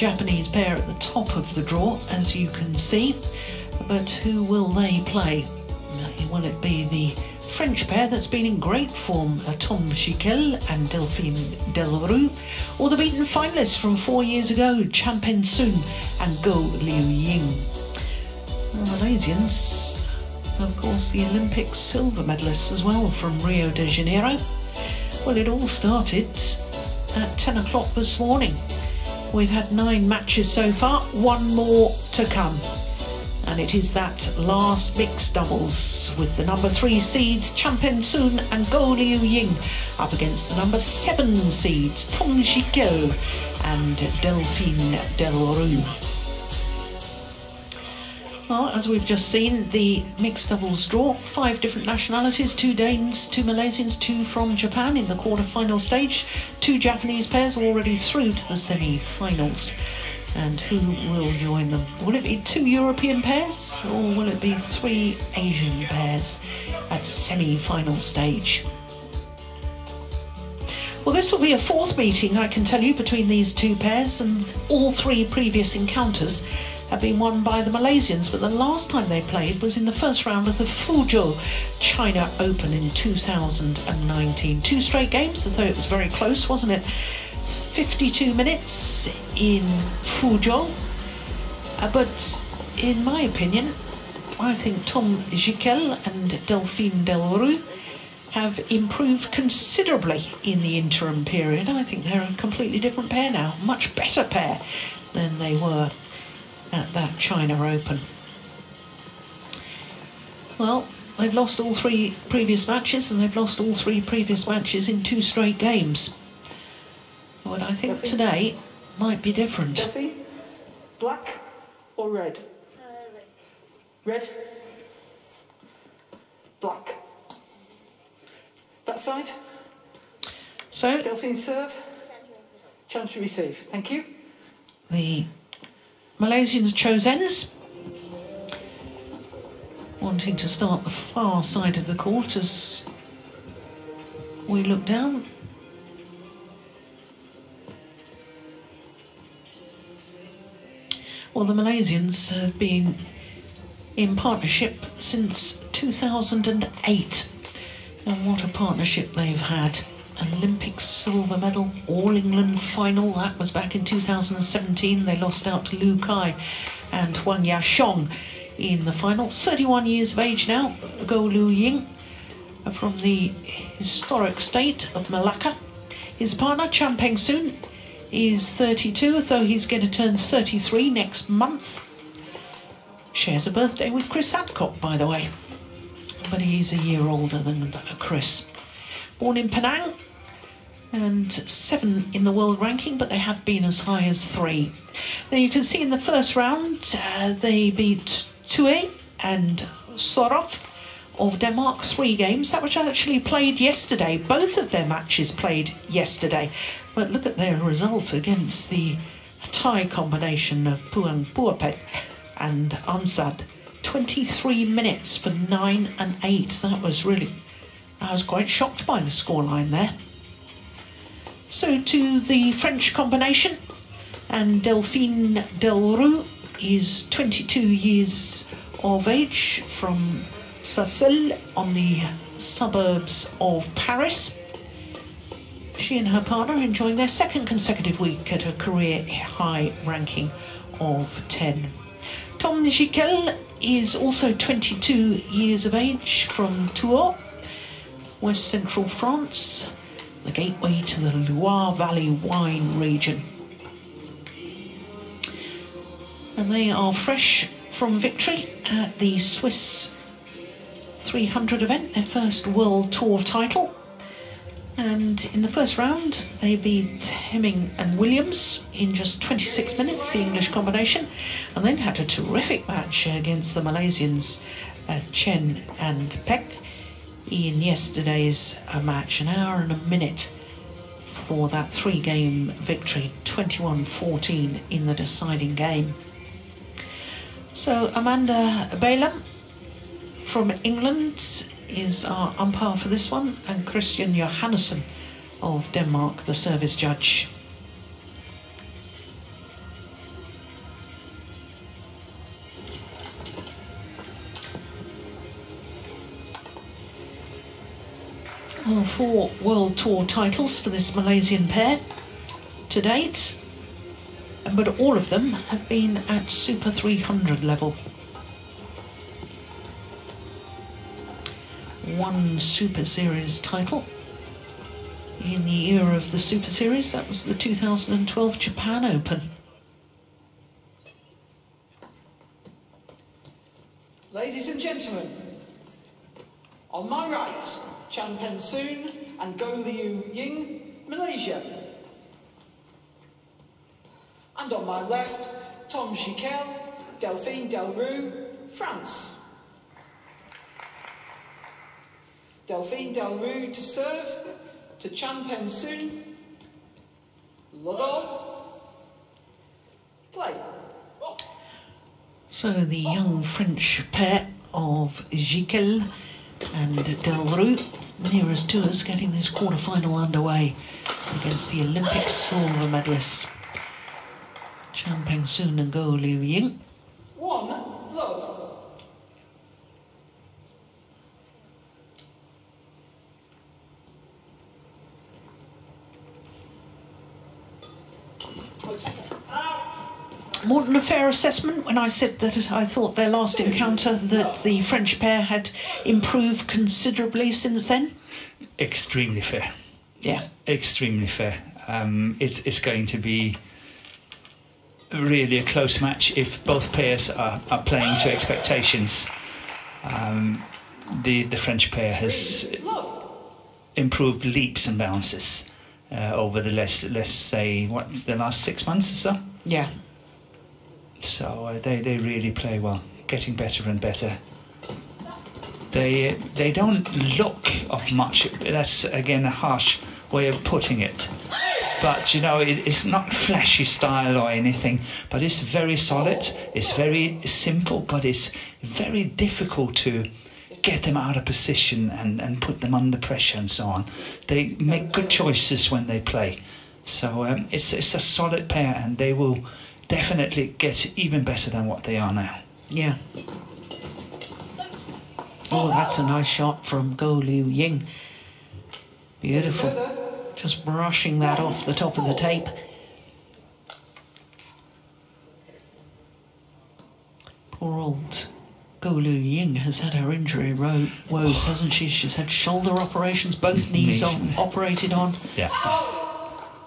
Japanese pair at the top of the draw, as you can see. But who will they play? Will it be the French pair that's been in great form, Thom Gicquel and Delphine Delrue, or the beaten finalists from four years ago, Chan Peng Soon and Goh Liu Ying? The Malaysians, of course, the Olympic silver medalists as well from Rio de Janeiro. Well, it all started at 10 o'clock this morning. We've had nine matches so far, one more to come and it is that last mixed doubles with the number three seeds Chan Peng Soon and Goh Liu Ying up against the number seven seeds Thom Gicquel and Delphine Delrue. Well, as we've just seen, the mixed doubles draw, five different nationalities, two Danes, two Malaysians, two from Japan in the quarter-final stage, two Japanese pairs already through to the semi-finals and who will join them? Will it be two European pairs or will it be three Asian pairs at semi-final stage? Well, this will be a fourth meeting, I can tell you, between these two pairs, and all three previous encounters have been won by the Malaysians, but the last time they played was in the first round of the Fuzhou China Open in 2019. Two straight games, so it was very close, wasn't it? 52 minutes in Fuzhou. Uh, but in my opinion, I think Thom Gicquel and Delphine Delrue have improved considerably in the interim period. I think they're a completely different pair now, much better pair than they were at that China Open. Well, they've lost all three previous matches and they've lost all three previous matches in two straight games. But I think Duffy? today might be different. Duffy, black or red? Uh, red. Red? Black. That side? So? Delphine serve. Chance to receive. Thank you. The Malaysians chose ends. Wanting to start the far side of the court as we look down. Well, the Malaysians have been in partnership since 2008. And what a partnership they've had. Olympic silver medal, All England final, that was back in 2017. They lost out to Lu Kai and Huang Yaqiong in the final. 31 years of age now, Goh Liu Ying uh, from the historic state of Malacca. His partner, Chan Peng Soon, is 32, though he's going to turn 33 next month. Shares a birthday with Chris Adcock, by the way, but he's a year older than Chris. Born in Penang and seven in the world ranking, but they have been as high as three. Now you can see in the first round uh, they beat Tue and Sorov of Denmark three games. That was actually played yesterday. Both of their matches played yesterday. But look at their result against the Thai combination of Puang Puapet and Amsad. 23 minutes for 9 and 8. That was really, I was quite shocked by the scoreline there. So to the French combination, and Delphine Delrue is 22 years of age from Sarcelles on the suburbs of Paris. She and her partner are enjoying their second consecutive week at a career high ranking of 10. Thom Gicquel is also 22 years of age from Tours, west central France, the gateway to the Loire Valley wine region. And they are fresh from victory at the Swiss 300 event, their first World Tour title. And in the first round, they beat Hemming and Williams in just 26 minutes, the English combination, and then had a terrific match against the Malaysians, uh, Chen and Peck, in yesterday's uh, match, an hour and a minute for that three game victory, 21 14 in the deciding game. So, Amanda Balaam from England is our umpire for this one, and Christian Johannesson of Denmark, the service judge. Four World Tour titles for this Malaysian pair to date, but all of them have been at Super 300 level. One Super Series title in the era of the Super Series, that was the 2012 Japan Open. Ladies and gentlemen, on my right, Chan Peng Soon and Goh Liu Ying, Malaysia. And on my left, Thom Gicquel, Delphine Delrue, France. Delphine Delrue to serve, to Chan Peng Soon. So the young French pair of Gicquel and Delrue nearest to us getting this quarter-final underway against the Olympic silver medalists Chan Peng Soon and Goh Liu Ying. One, love. More than a fair assessment when I said that I thought their last encounter that the French pair had improved considerably since then. Extremely fair. Yeah. Extremely fair. Um, it's it's going to be really a close match if both pairs are, are playing to expectations. Um, the the French pair has improved leaps and bounces uh, over the let's let's say what's the last six months or so. Yeah. So uh, they they really play well, getting better and better. They they don't look of much. That's again a harsh way of putting it. But you know, it, it's not flashy style or anything. But it's very solid. It's very simple, but it's very difficult to get them out of position and, and put them under pressure and so on. They make good choices when they play. So um, it's it's a solid pair, and they will definitely get even better than what they are now. Yeah. Oh, that's a nice shot from Goh Liu Ying. Beautiful. Just brushing that off the top of the tape. Poor old Goh Liu Ying has had her injury ro- woes, hasn't she? She's had shoulder operations, both knees Knees. on, operated on. Yeah.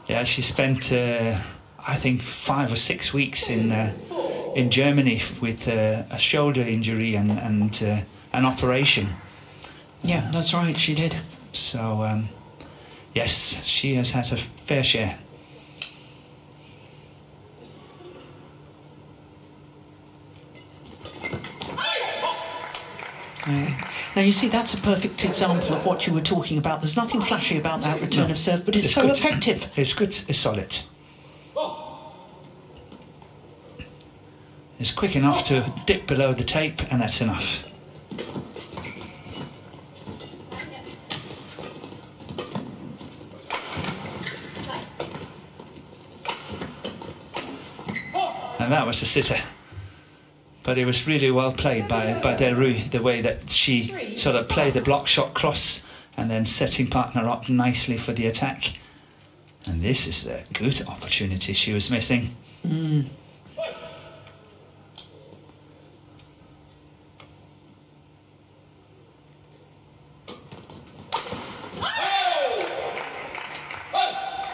Yeah, she spent, uh, I think, five or six weeks in uh, in Germany with uh, a shoulder injury and and uh, an operation. Yeah, that's right, she did. So um, yes, she has had her fair share. Yeah. Now you see, that's a perfect example of what you were talking about. There's nothing flashy about that return of serve, but it's, so good. effective. It's good. It's solid. It's quick enough to dip below the tape, and that's enough. And that was the sitter. But it was really well played by, by Delrue, the way that she sort of played the block shot cross and then setting partner up nicely for the attack. And this is a good opportunity she was missing. Mm.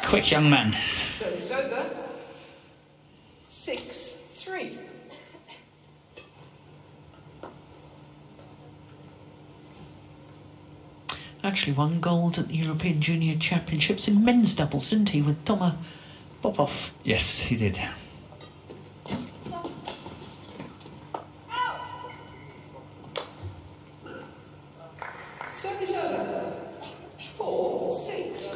Quick young man. So it's over. Six, three. Actually won gold at the European Junior Championships in men's doubles, didn't he, with Toma Popov? Yes, he did. Service over. Four, six.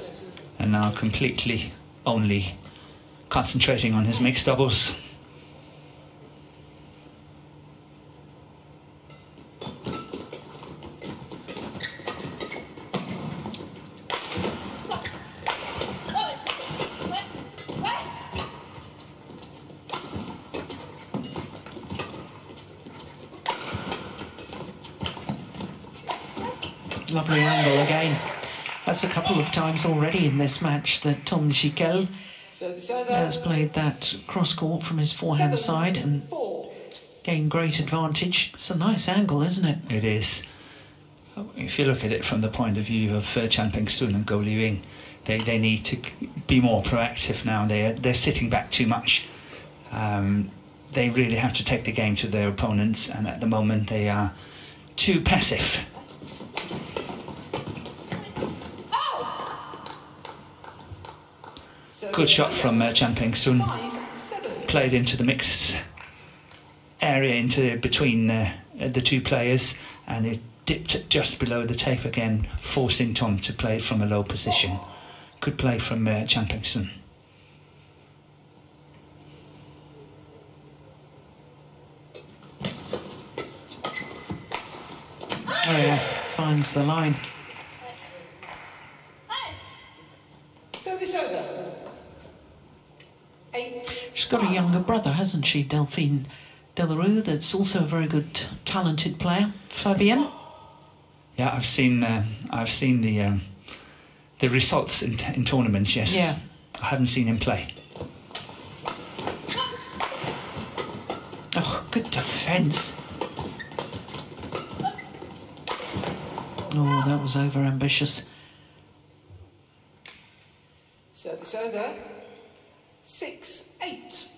And now completely only concentrating on his mixed doubles. Lovely angle again. That's a couple of times already in this match that Thom Gicquel has played that cross court from his forehand side and gained great advantage. It's a nice angle, isn't it? It is. If you look at it from the point of view of uh, Chan Peng Soon and Goh Liu Ying, they, they need to be more proactive now. They are, they're sitting back too much. Um, they really have to take the game to their opponents, and at the moment they are too passive. Good shot from uh, seven. Played into the mix area into between uh, the two players, and it dipped just below the tape again, forcing Tom to play from a low position. Good play from uh, Soon. Oh yeah, finds the line. Service over. Eight. She's got a younger brother, hasn't she, Delphine Delrue, that's also a very good, talented player. Fabien? Yeah, I've seen uh, I've seen the um, the results in, in tournaments. Yes. Yeah. I haven't seen him play. Oh, good defence. Oh, that was over ambitious. Service over. Six, eight.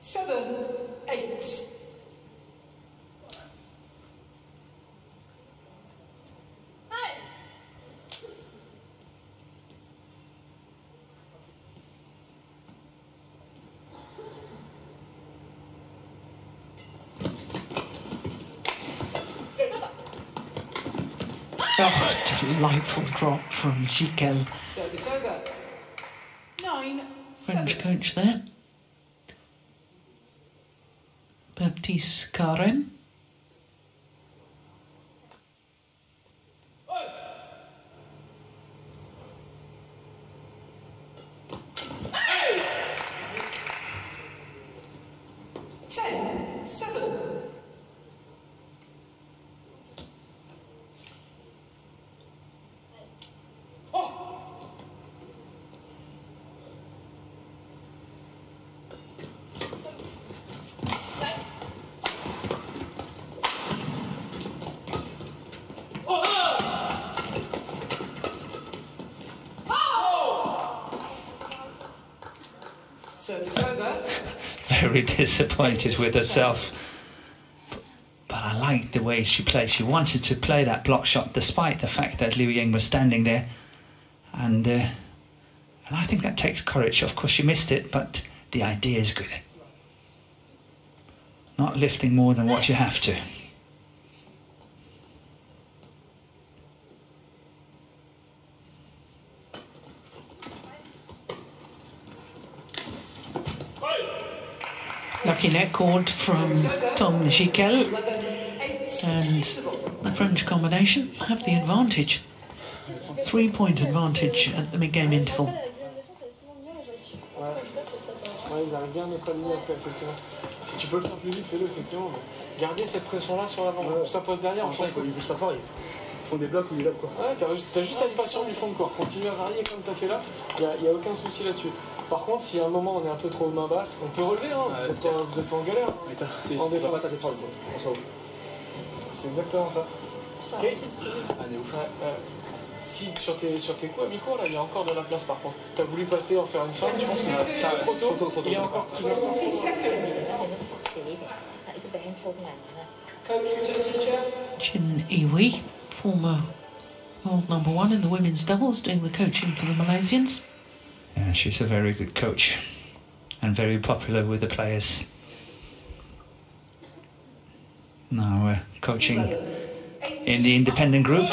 Seven, eight. Delightful drop from Gicquel. Service over. Nine, French coach there. Baptiste Carême. Ten, seven. Service over. Very disappointed with herself. But I liked the way she played. She wanted to play that block shot despite the fact that Liu Ying was standing there. And uh, and I think that takes courage. Of course, she missed it, but the idea is good. Not lifting more than what you have to. Lucky net cord from Tom eight. And the French combination have the advantage. Three point advantage at the mid game interval. Ouais, ils arrivent bien à mettre la ligne après, effectivement. Si tu peux le faire plus vite, fais-le, effectivement. Mais garder cette pression-là sur l'avant. Ça pose derrière, on s'en fout. Ils bougent pas fort, ils font des blocs où ils lèvent quoi. Ouais, t'as juste, t'as juste à être patient du fond de corps. Continue à varier comme t'as fait là. Il n'y a, a aucun souci là-dessus. Par contre, si à un moment on est un peu trop main basse, on peut relever, hein, ah, vous, êtes pas, vous, êtes en galère. Hein. on défend la tête épaule, C'est exactement ça. ça okay. Allez, ouf. Ouais, ouais. Si sur tes, sur tes coups à mi-cours, là, il y a encore de la place par contre. T'as voulu passer en faire une fin, je pense que c'est trop. Trop tôt, il y a encore tout le monde. Chin Iwi, former world number one in the women's doubles, doing the coaching for the Malaysians. Yeah, she's a very good coach and very popular with the players. Now uh, coaching in the independent group.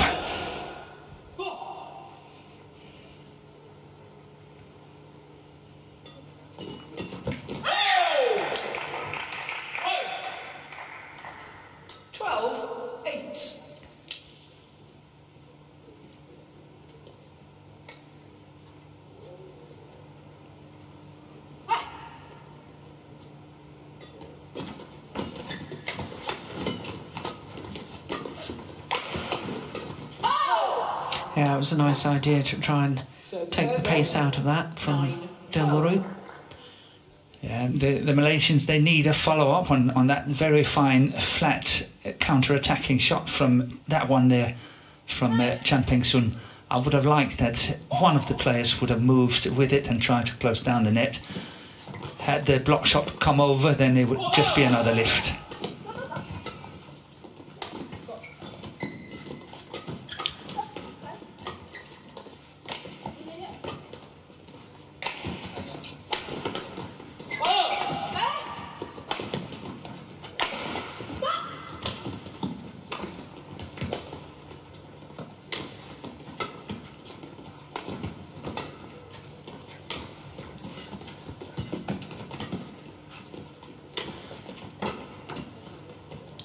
Nice idea to try and So take the pace out of that from nine, Delrue. Yeah, the, the Malaysians they need a follow up on, on that very fine flat counter attacking shot from that one there from uh, Chan Peng Soon. I would have liked that one of the players would have moved with it and tried to close down the net. Had the block shot come over, then it would just be another lift.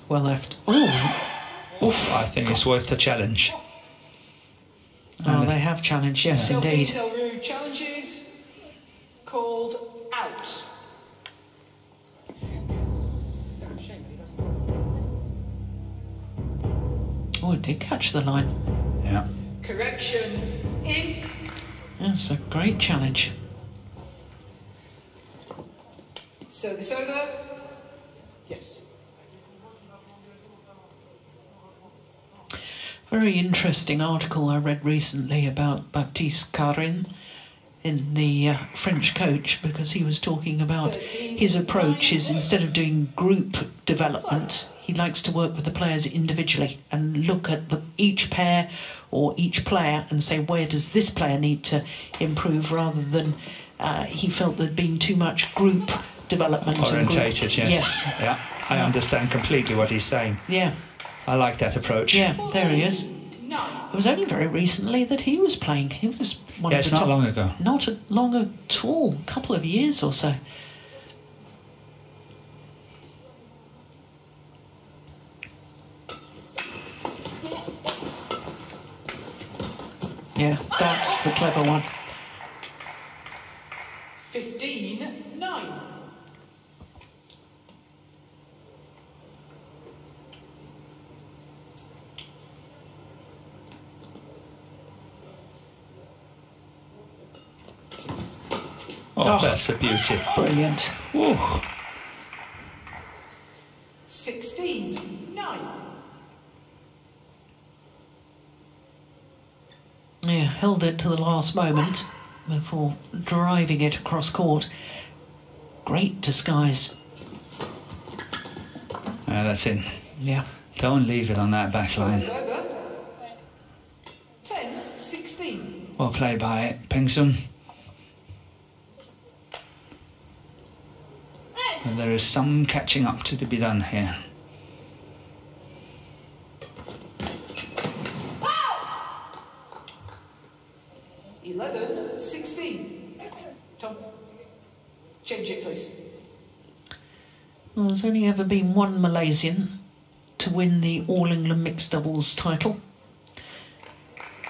Well left. Oh, I think it's worth the challenge. oh, they have challenged. Yes, Delphine indeed. Delrue challenges called out. Oh, it did catch the line. Yeah. Correction in. That's a great challenge. So this over. Yes. Very interesting article I read recently about Baptiste Carin in the uh, French coach because he was talking about his approach is instead of doing group development, he likes to work with the players individually and look at the, each pair or each player and say where does this player need to improve rather than uh, he felt there'd been too much group development. and group- Orientated, yes. Yes. Yeah. I understand completely what he's saying. Yeah. I like that approach. Yeah. There he is. Nine. It was only very recently that he was playing. He was one Yeah, of it's the not top, long ago. Not a- long at all. A couple of years or so. Yeah, that's the clever one. 15 Oh, Oh. that's a beauty. Brilliant. Ooh. 16 9. Yeah, held it to the last moment before driving it across court. Great disguise. Ah, that's in. Yeah. Don't leave it on that back line. over. 10 16. Well played by Peng Soon. And there is some catching up to be done here. Eleven sixteen. Tom, change it, please. Well, there's only ever been one Malaysian to win the All England Mixed Doubles title.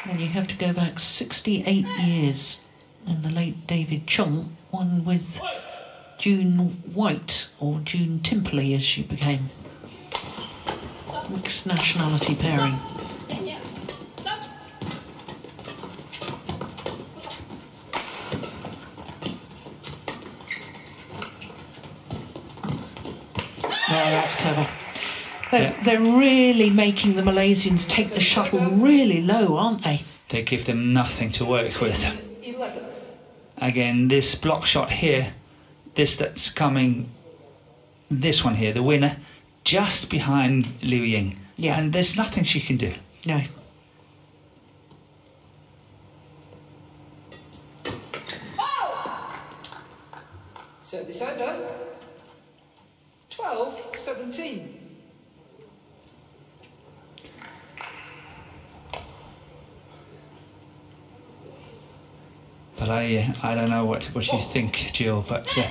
And you have to go back 68 years. And the late David Choong won with June White, or June Timperley as she became. Mixed nationality pairing. Oh, that's clever. They're, Yeah. they're really making the Malaysians take the shuttle really low, aren't they? They give them nothing to work with. Again, this block shot here, this that's coming, this one here, the winner, just behind Liu Ying. Yeah. And there's nothing she can do. No. Service over. 12 17. But I, uh, I don't know what, what you think, Gill, but uh,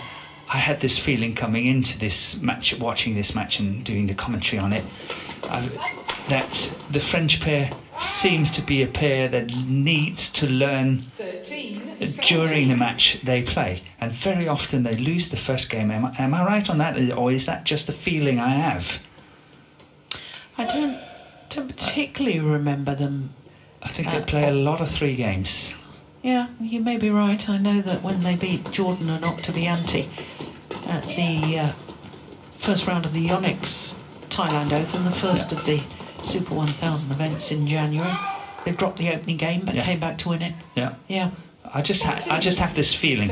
I had this feeling coming into this match, watching this match and doing the commentary on it, uh, that the French pair seems to be a pair that needs to learn 13 during the match they play. And very often they lose the first game. Am I, am I right on that? Or is that just a feeling I have? I don't, don't particularly remember them I think they play a lot of three games. Yeah, you may be right. I know that when they beat Jordan and Oktavianti at the uh, first round of the Yonex Thailand Open, the first of the Super 1000 events in January, they dropped the opening game but Yeah. came back to win it. Yeah. Yeah. I just ha- I just have this feeling.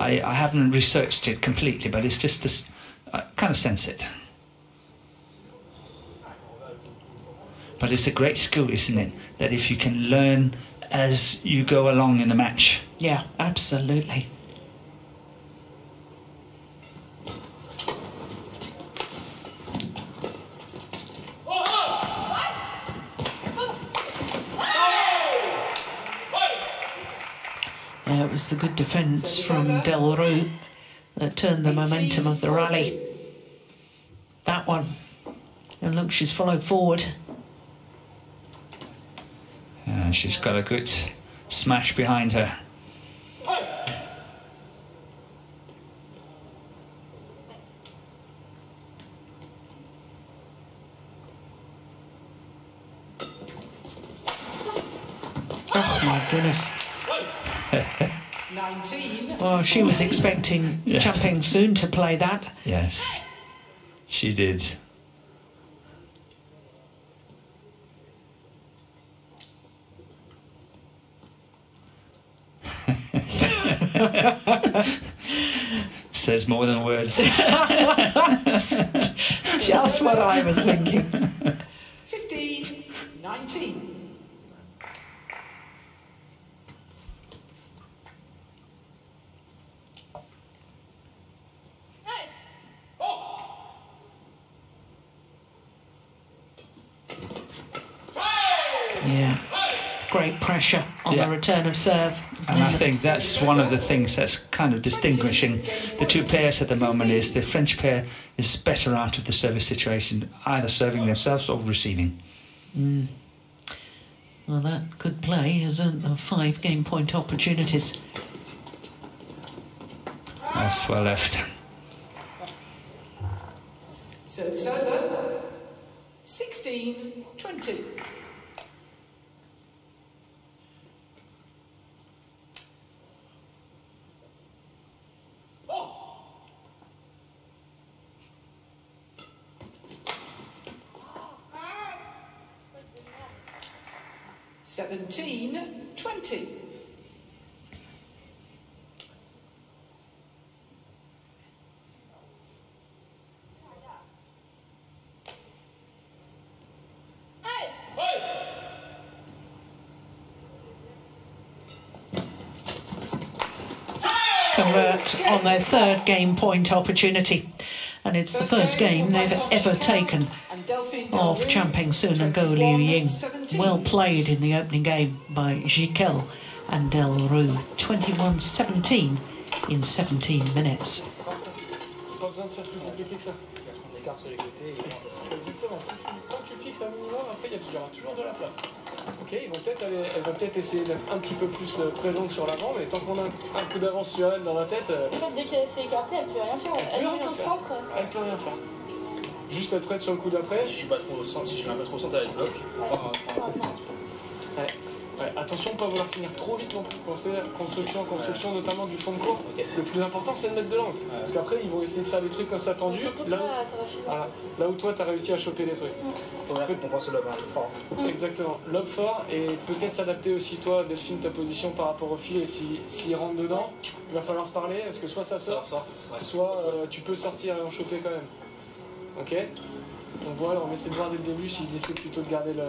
I, I haven't researched it completely, but it's just this. I kind of sense it. But it's a great skill, isn't it? That if you can learn as you go along in the match. Yeah, absolutely. Yeah, it was the good defence from Delrue that turned the momentum of the rally. That one. And look, she's followed forward. Uh, she's got a good smash behind her. Oh my goodness. 19. Well, she was expecting Yeah. Chan Peng Soon to play that. Yes, she did. Says more than words. Just what I was thinking. 15. 19. Yeah. Great pressure on Yeah. the return of serve. And I think that's one of the things that's kind of distinguishing the two pairs at the moment is the French pair is better out of the service situation, either serving themselves or receiving. Mm. Well, that could play has earned them five game point opportunities. That's well left. So it's over. 16. 20. Seventeen, twenty. Convert on their third game point opportunity. And it's the first game they've ever taken And Delphine of Delrue, Champeng Soon and Goh Liu Ying. Well played in the opening game by Gicquel and Del Rue. 21 17 in 17 minutes. Pas besoin de faire plus compliqué que ça. Les cartes sur les côtés. et- Exactement. Si tu, tant que tu fixes un minimum, après il y, a- il y aura toujours de la place. Ok, ils vont peut-être aller, elle va peut-être essayer d'être un petit peu plus euh, présente sur l'avant, mais tant qu'on a un, un coup d'avance sur elle dans la tête, euh, En fait, dès qu'elle s'est écartée, elle peut rien faire. Elle Elle peut est rien au faire. centre. elle peut rien faire. Juste être prête sur le coup d'après. Si je suis pas trop au centre, si je mets un peu trop au centre, elle bloque. Ouais. Ouais, attention, pas vouloir finir trop vite non plus. Pensez construction, construction, notamment du fond de cours. Le plus important, c'est de mettre de l'angle. Parce qu'après, ils vont essayer de faire des trucs comme ça que Là, où- voilà. là où toi, t'as réussi à choper les trucs. Faut faut qu'on pense au lobe, hein, fort. Exactement. Lobe fort et peut-être s'adapter aussi, toi, Delphine, ta position par rapport au fil. Et si- s'il rentre dedans, il va falloir se parler. Est-ce que soit ça Ça sort, soit euh, tu peux sortir et en choper quand même. Ok On voit, on essaie de voir dès le début s'ils essaient plutôt de garder le.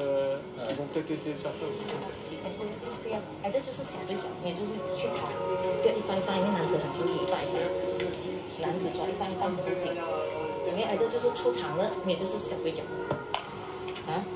Ils vont peut-être essayer de faire ça aussi. 不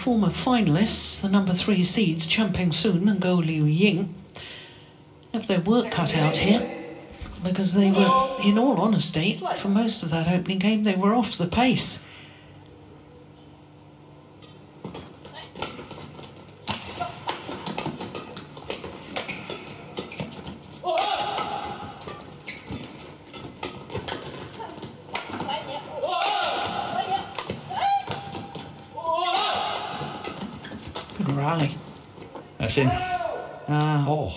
former finalists, the number three seeds, Chan Peng Soon and Goh Liu Ying, have their work cut out here because they were, in all honesty, for most of that opening game, they were off the pace. Good rally. That's in. Ah, Oh,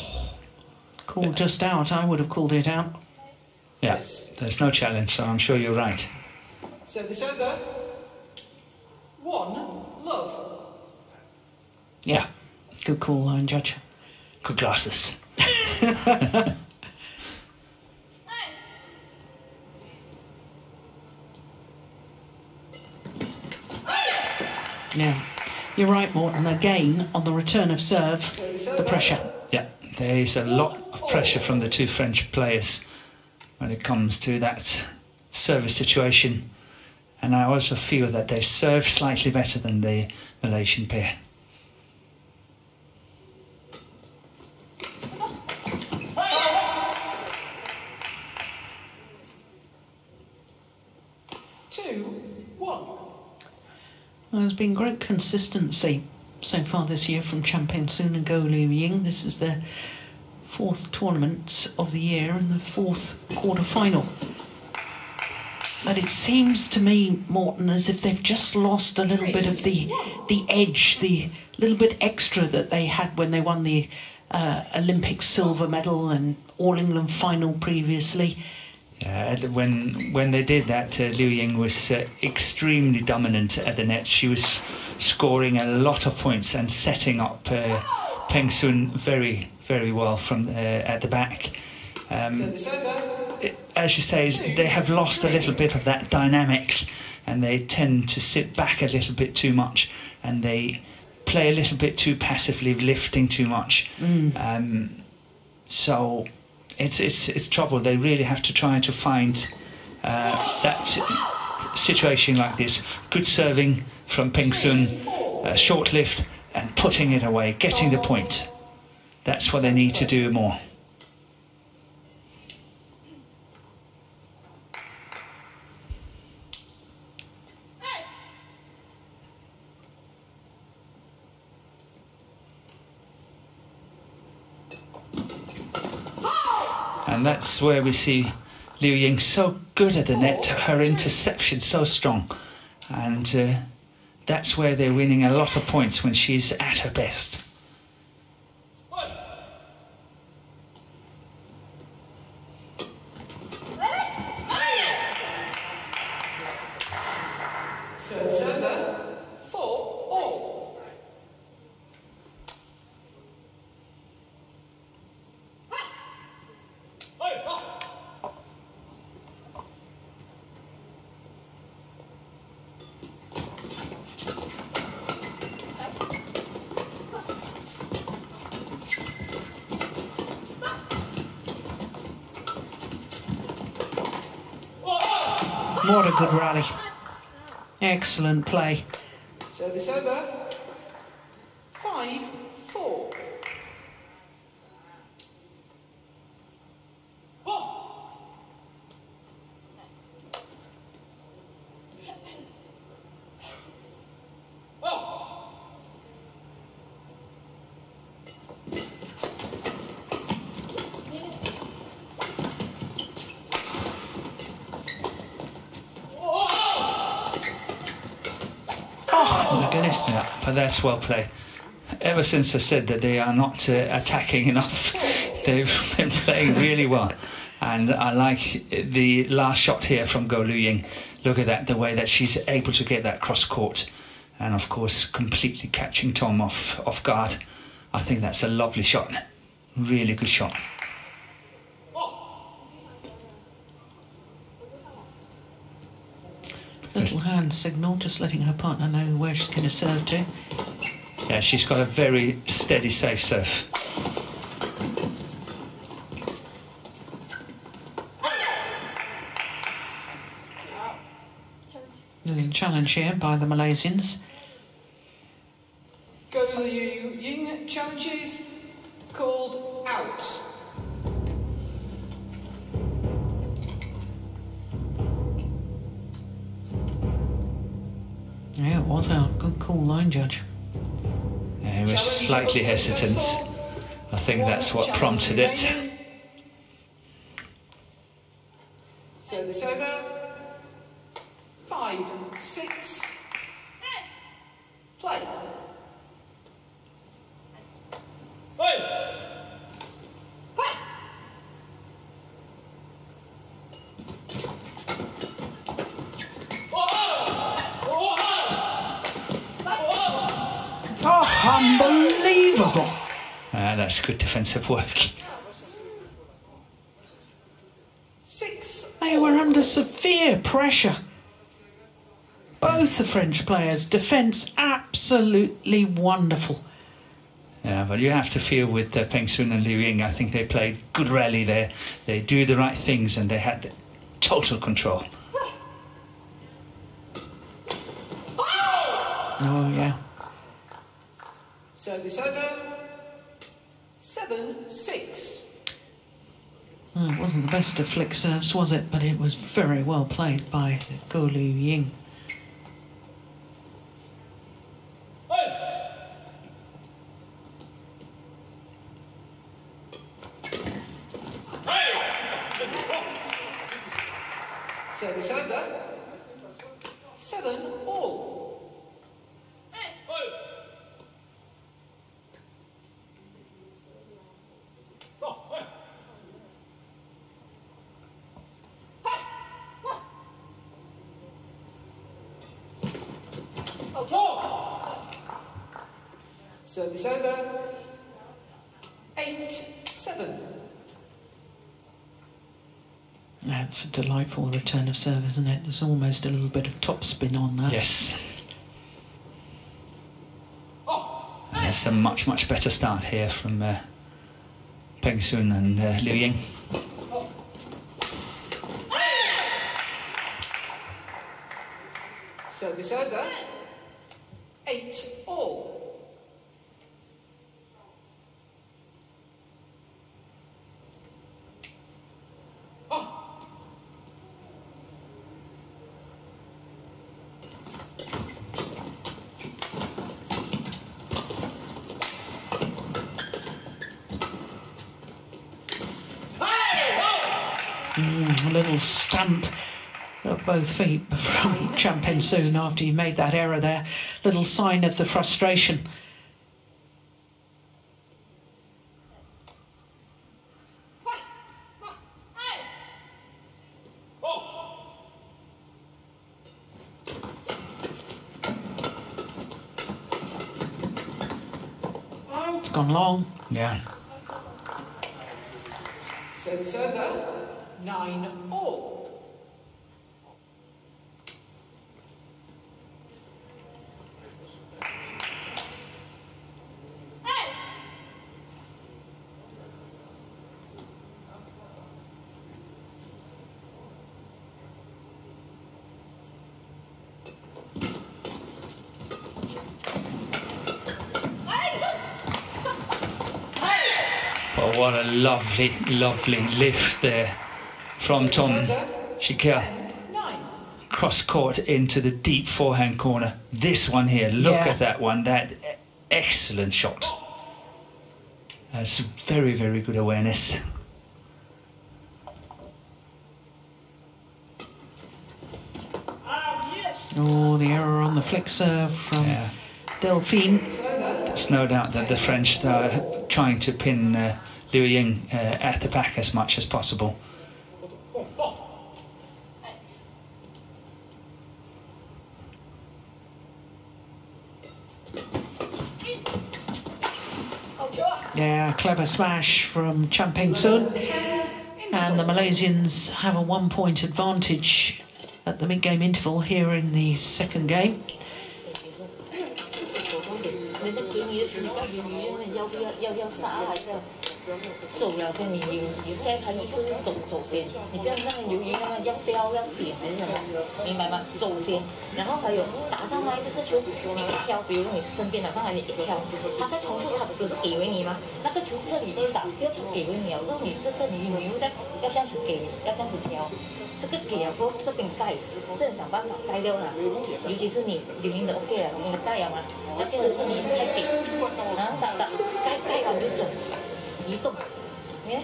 called just out. I would have called it out. yeah. Yes. There's no challenge, so I'm sure you're right. So this over. One love. Yeah, good call, line judge. Good glasses. Now, you're right, Morten. Again, on the return of serve, the pressure. Yeah, there is a lot of pressure from the two French players when it comes to that service situation. And I also feel that they serve slightly better than the Malaysian pair. Two, one. There's been great consistency so far this year from Chan Peng Soon and Goh Liu Ying. This is their fourth tournament of the year and the fourth quarter final. But it seems to me, Morten, as if they've just lost a little bit of the the edge, the little bit extra that they had when they won the uh, Olympic silver medal and All England final previously. Yeah, when when they did that, uh, Liu Ying was uh, extremely dominant at the net. She was scoring a lot of points and setting up uh, Peng Soon very very well from uh, at the back. Um, So this over. it- as you say, they have lost a little bit of that dynamic, and they tend to sit back a little bit too much, and they play a little bit too passively, lifting too much. Um, so it's it's it's trouble. They really have to try to find uh, that situation like this. Good serving from Peng Soon, uh, short lift, and putting it away, getting the point. That's what they need to do more. And that's where we see Liu Ying so good at the net, her interception so strong. And uh, that's where they're winning a lot of points when she's at her best. So this over. Four, all. What a good rally. Excellent play. So this over. Five, four. Goodness. Yeah, but that's well played. Ever since I said that they are not uh, attacking enough, they've been playing really well. And I like the last shot here from Goh Liu Ying. Look at that, the way that she's able to get that cross court. And of course, completely catching Tom off, off guard. I think that's a lovely shot. Really good shot. Little hand signal, just letting her partner know where she's going to serve to. Yeah, she's got a very steady, safe serve. Little challenge here by the Malaysians. Was a good call line judge. Yeah, he was slightly hesitant. I think that's what prompted it. So this over. Five, six. Play. Oh, unbelievable! Ah, that's good defensive work. Six. They were under severe pressure. Both the French players, defence absolutely wonderful. Yeah, but you have to feel with uh, Peng Soon and Liu Ying. I think they played good rally there. They do the right things and they had total control. Oh, yeah. So this over. Seven, six. Oh, it wasn't the best of flick serves, was it? But it was very well played by Goh Liu Ying. So this over. Seven, all. So this over. Eight, seven. That's a delightful return of serve, isn't it? There's almost a little bit of top spin on that. Yes. And it's a much, much better start here from uh, Peng Soon and uh, Liu Ying. So this over. Eight, all. Mm, a little stamp of both feet from Chan Peng Soon after you made that error there. Little sign of the frustration. It's gone long. Yeah. So this over. Nine, all. But what a lovely, lovely lift there from Thom Gicquel. Cross court into the deep forehand corner. This one here, look Yeah. at that one. That excellent shot. That's very, very good awareness. Oh, the error on the flick serve from Yeah. Delphine. There's no doubt that the French are trying to pin uh, Ying uh, at the back as much as possible. Yeah, clever smash from Chan Peng Soon. And the Malaysians have a one point advantage at the mid game interval here in the second game. 走了先，你有有现在他意思是走走先，你不要那么犹豫，那么要标要点还是什么，明白吗？走先，然后还有打上来这个球，你一挑，比如你身边打上来你一挑，他再重复，他只是给回你吗？那个球这里去打，要他给回你了，然后你这个你你又在要这样子给，要这样子挑。这个给了过后，这边盖，这样想办法盖掉它。尤其是你零零的 OK 了，你盖了嘛，要变成是你太扁，然后打打盖盖完就走，Eh?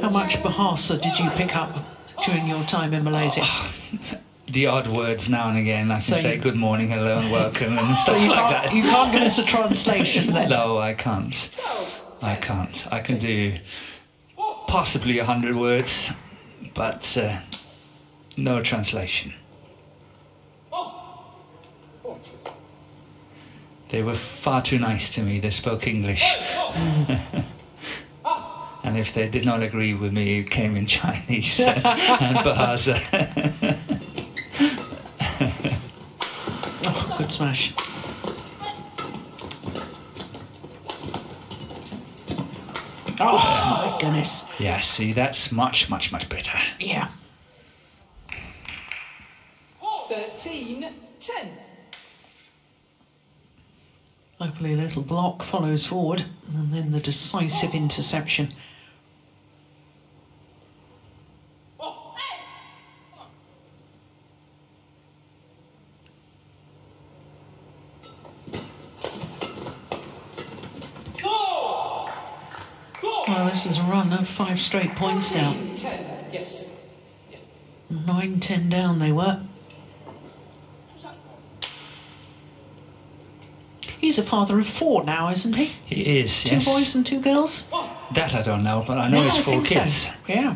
How much Bahasa did you pick up during your time in Malaysia? Ah, the odd words now and again. I can say good morning, hello, and welcome, and stuff so like that. You can't give us a translation then? No, I can't. I can't. I can do possibly a hundred words, but uh, no translation. They were far too nice to me. They spoke English. and if they did not agree with me, it came in Chinese and Bahasa. Oh, good smash. Oh, my oh. goodness. yeah, see, that's much, much, much better. Yeah. 13 10. Hopefully, a little block follows forward, and then the decisive interception. Well, this is a run of five straight points now. 14 10. Yes. Nine, ten down they were. He's a father of four now, isn't he? He is, Two yes. boys and two girls? That I don't know, but I know Yeah, he's four think so. kids. Yeah.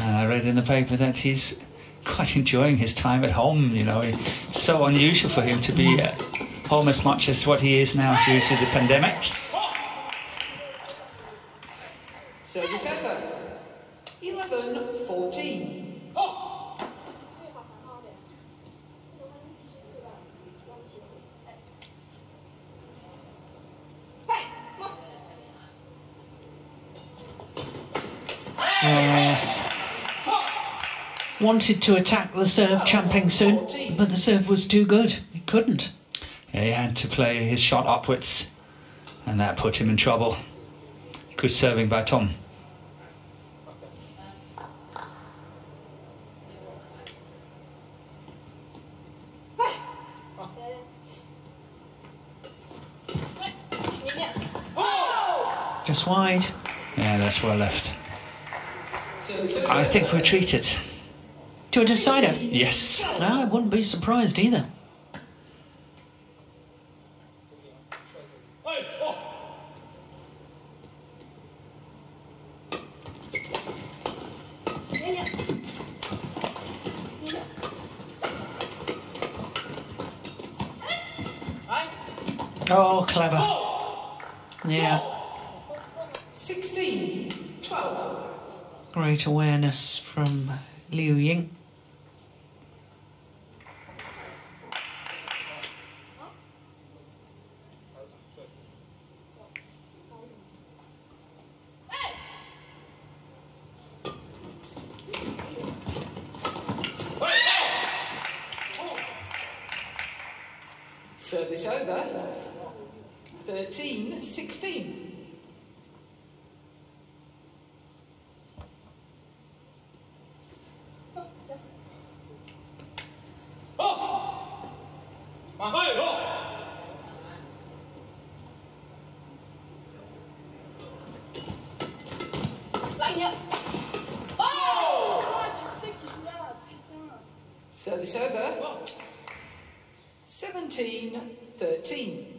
And I read in the paper that he's quite enjoying his time at home. You know, it's so unusual for him to be at home as much as what he is now due to the pandemic. Service over. 11 14. Yes. To attack the serve, Chan Peng Soon, but the serve was too good. He couldn't. He had to play his shot upwards, and that put him in trouble. Good serving by Thom. Just wide. Yeah, that's well left. I think we're treated. To a decider. Yes. No, I wouldn't be surprised either. Oh, clever. Yeah, 16 12. great awareness from Liu Ying. Service over. 13 16. Service over. 17 13.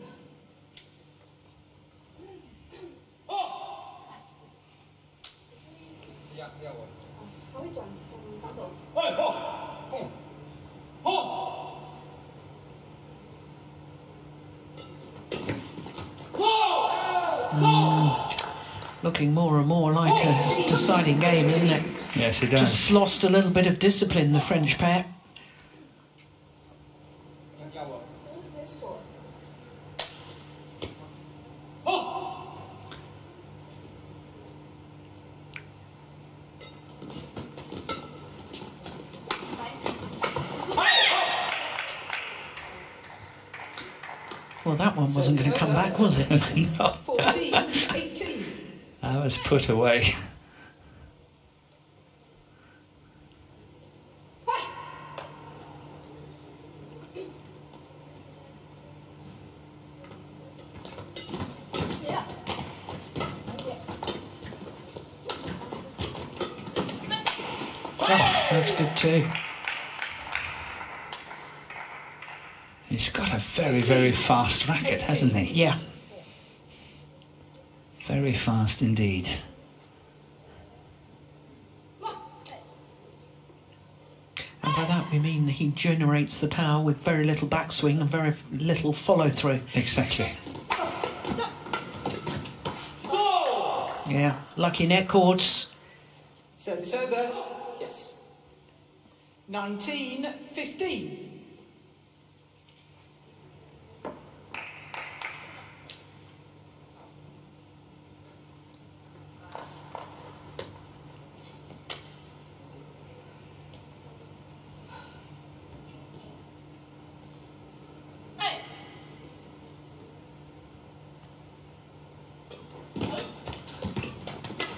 Looking more and more like a deciding game, isn't it? Yes, it does. Just lost a little bit of discipline, the French pair. Well, that one wasn't going to come back, was it? no, 14, 18. that was put away. Oh, that's good too. He's got a very, very fast racket, hasn't he? Yeah. Very fast indeed. And by that we mean he generates the power with very little backswing and very little follow through. Exactly. Yeah. Lucky net chords. Service over. Yes. 19, 15.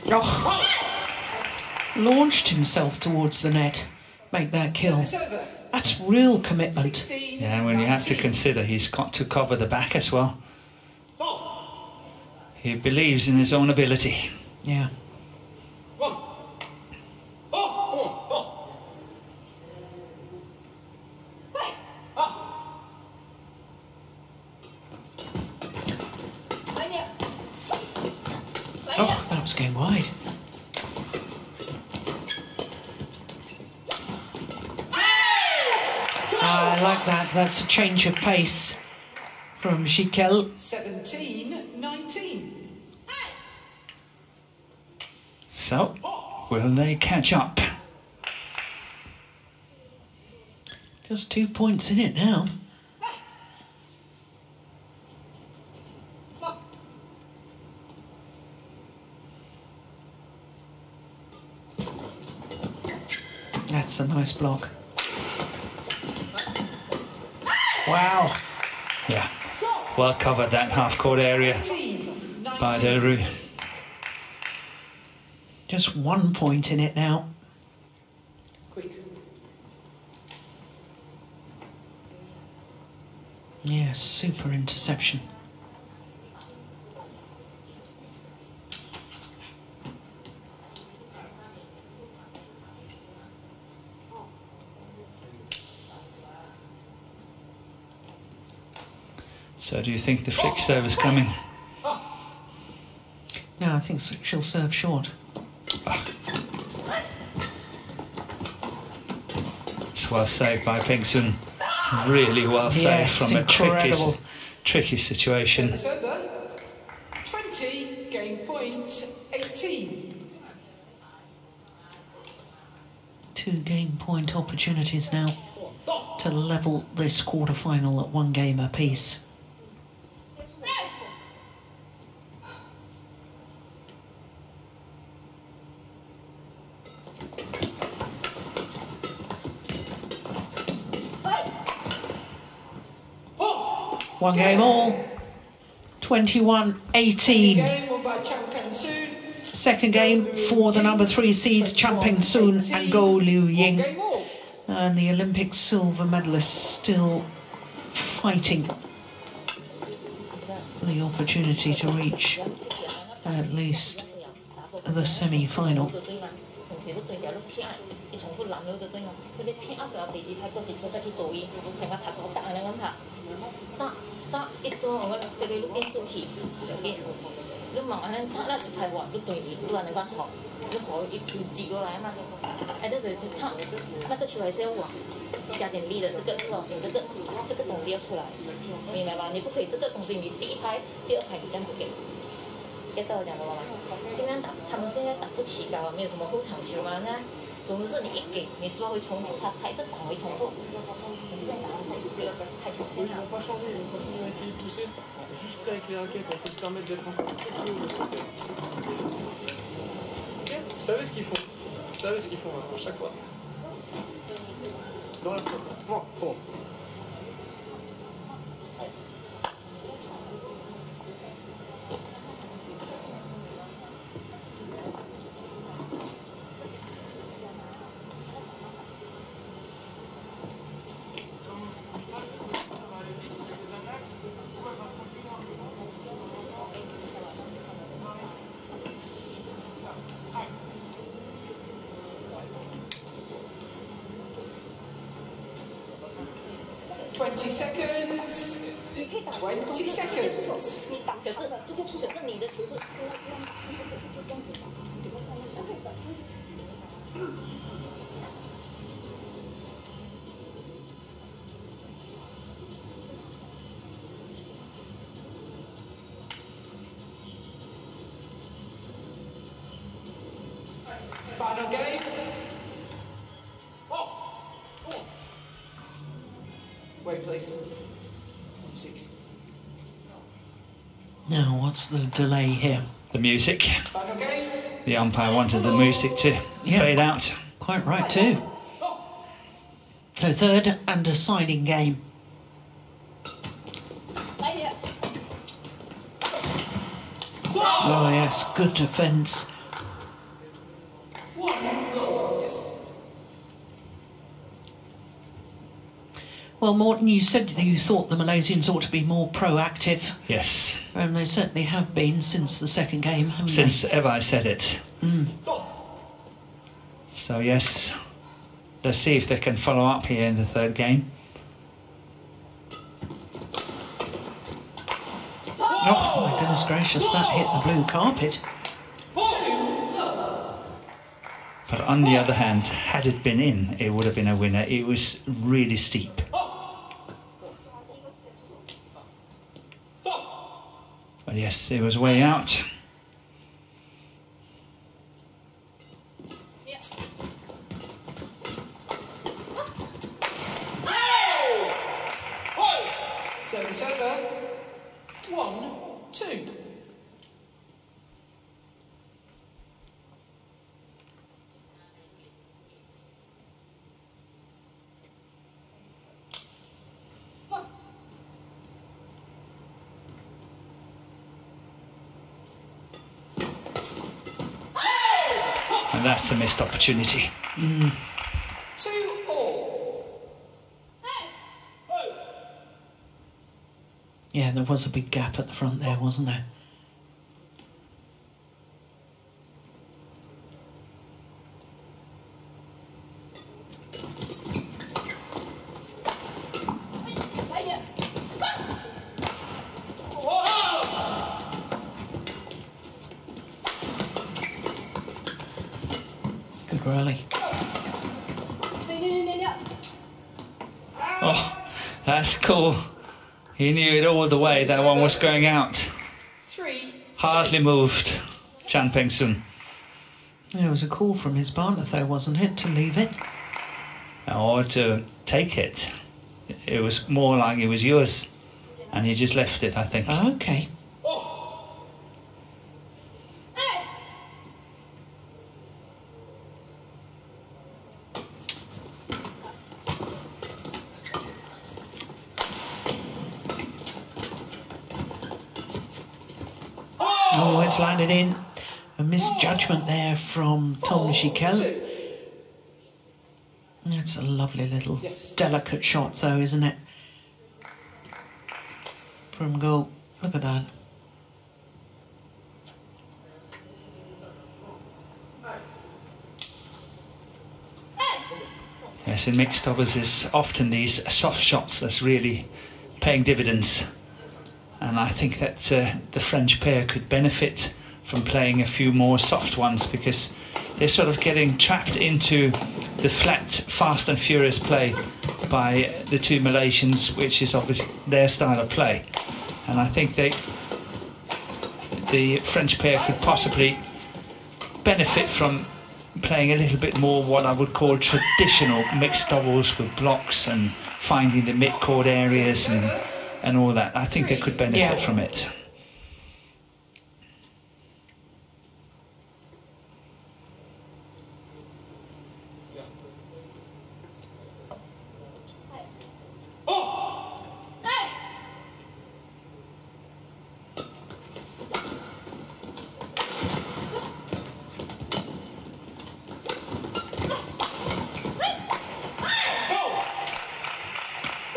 Oh. Launched himself towards the net. Make that kill. That's real commitment. 16, Yeah, when you have to consider he's got to cover the back as well. He believes in his own ability. Yeah. Oh, that was going wide. I like that. That's a change of pace from Gicquel. 17, 19. So, will they catch up? Just two points in it now. That's a nice block. Wow. Yeah. Well covered that half court area by Delrue. Just one point in it now. Quick. Yeah, super interception. So, do you think the flick serve is coming? No, I think she'll serve short. It's well saved by Peng Soon. Really well saved Yes, from a tricky, tricky situation. Service over. 20, game point, 18. Two game point opportunities now to level this quarter final at one game apiece. One game all. 21 18. Game won by Chan Peng Soon. Second game for the number three seeds, Chan Peng Soon and Goh Liu Ying. And the Olympic silver medalists still fighting for the opportunity to reach at least the semi final. 的对吗？同時都對有碌偏，你重複諗咗對對嘛？佢哋偏呃嘅地址睇嗰時佢得去做嘢，成個拍好得你咁拍，得得一多我覺得對你碌邊數起，有邊，你問我咧，得啦就係話都對你都話你講好，你好一一接過來嘛，哎，這就是他那个出来是要往加点力的，這個這種你這個這個東西要出来，明白吧？你不可以这个东西你第一拍、第二拍你这样子给。get 到两个娃娃，尽量打，他们现在打不起高，没有什么后场球啊，那总之是你一给，你做回重复，他他就跑回重复。Vous savez ce qu'ils font, vous savez ce qu'ils font à chaque fois. Dans la première. Bon, bon. Now, what's the delay here? The music. Final. The umpire wanted the music to Yeah. fade out. Quite right, too. So, third and deciding game. Oh, yes, good defence. Yes. Well, Morten, you said that you thought the Malaysians ought to be more proactive, Yes. and they certainly have been since the second game, haven't Since ever I said it. Mm. So yes, let's see if they can follow up here in the third game. Oh, my goodness gracious, that hit the blue carpet. But on the other hand, had it been in, it would have been a winner. It was really steep. But yes, it was way out. Service over. One, two. And that's a missed opportunity. Two all. Yeah, there was a big gap at the front there, wasn't there? Good rally. Oh, that's cool. He knew it all the way that one was going out. Three. Hardly moved. Chan Peng Soon. There was a call from his partner, though, wasn't it, to leave it? Or to take it. It was more like it was yours. And he just left it, I think. Okay. Oh, it's landed in. A misjudgment there from Thom Gicquel. Two. That's a lovely little Yes. delicate shot, though, isn't it? From Goh. Look at that. Yes, in mixed doubles, it's often these soft shots that's really paying dividends. And I think that uh, the French pair could benefit from playing a few more soft ones because they're sort of getting trapped into the flat, fast, and furious play by the two Malaysians, which is obviously their style of play. And I think they the French pair could possibly benefit from playing a little bit more what I would call traditional mixed doubles with blocks and finding the mid-court areas and, and all that. I think they could benefit Yeah. from it. Oh!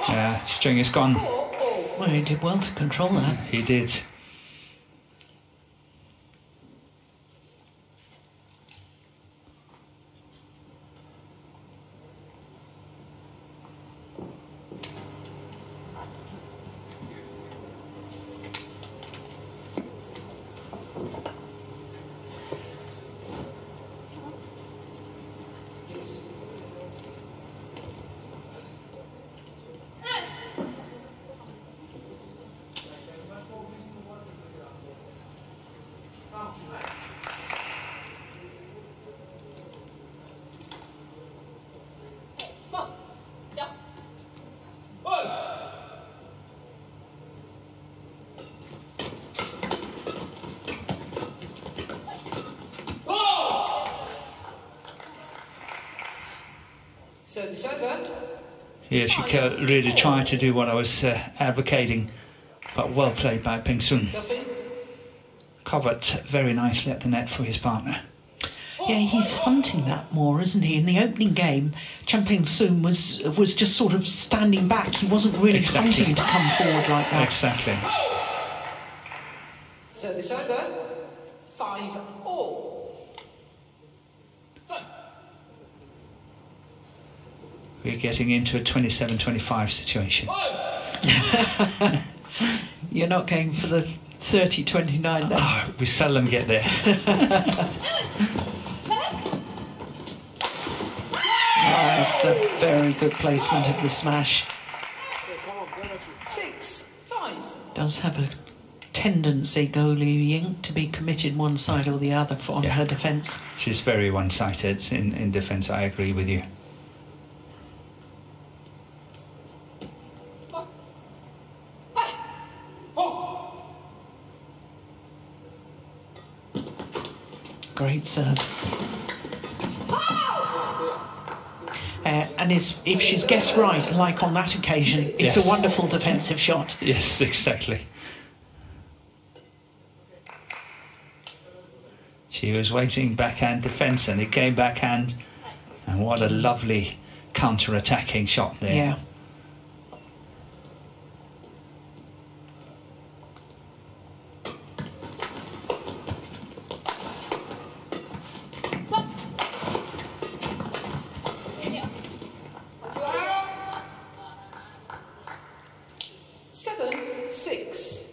Yeah, string is gone. Did well to control that. He did. Service over. Yeah, she ca- really tried to do what I was uh, advocating, but well played by Peng Soon. Covered very nicely at the net for his partner. Yeah, he's hunting that more, isn't he? In the opening game, Chan Peng Soon was was just sort of standing back. He wasn't really Exactly. hunting to come forward like that. Exactly. Service over. Five We're getting into a 27 25 situation. You're not going for the 30 29 then. Ah, we seldom get there. Ah, it's a very good placement of the smash. Six. Five. Does have a tendency, Goh Liu Ying, to be committed one side or the other for, Yeah. her defence. She's very one sided in, in defence, I agree with you. Serve. Uh, and is, if she's guessed right, like on that occasion, it's Yes. a wonderful defensive shot. Yes, exactly. She was waiting backhand defence and it came backhand. And what a lovely counter attacking shot there. Yeah. Seven. Six.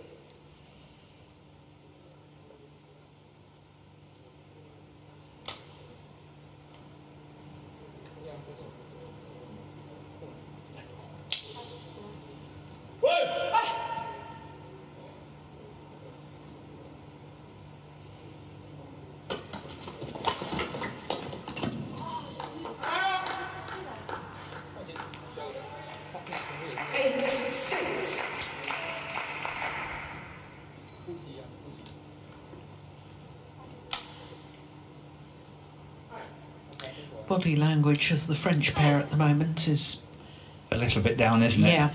Eight. Six. Body language of the French pair at the moment is, A little bit down, isn't it? yeah.